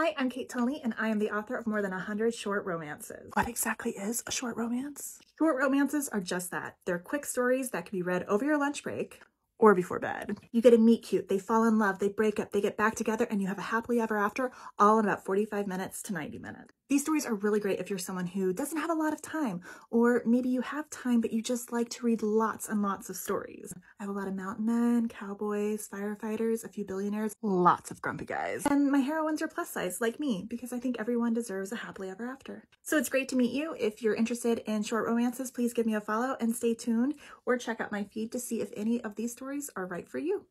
Hi, I'm Kate Tilney, and I am the author of more than 100 short romances. What exactly is a short romance? Short romances are just that. They're quick stories that can be read over your lunch break. Or before bed. You get a meet cute, they fall in love, they break up, they get back together, and you have a happily ever after all in about 45 minutes to 90 minutes. These stories are really great if you're someone who doesn't have a lot of time, or maybe you have time but you just like to read lots and lots of stories. I have a lot of mountain men, cowboys, firefighters, a few billionaires, Lots of grumpy guys. and my heroines are plus size like me because I think everyone deserves a happily ever after. So it's great to meet you. If you're interested in short romances, please give me a follow and stay tuned or check out my feed to see if any of these stories are right for you.